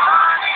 Oh,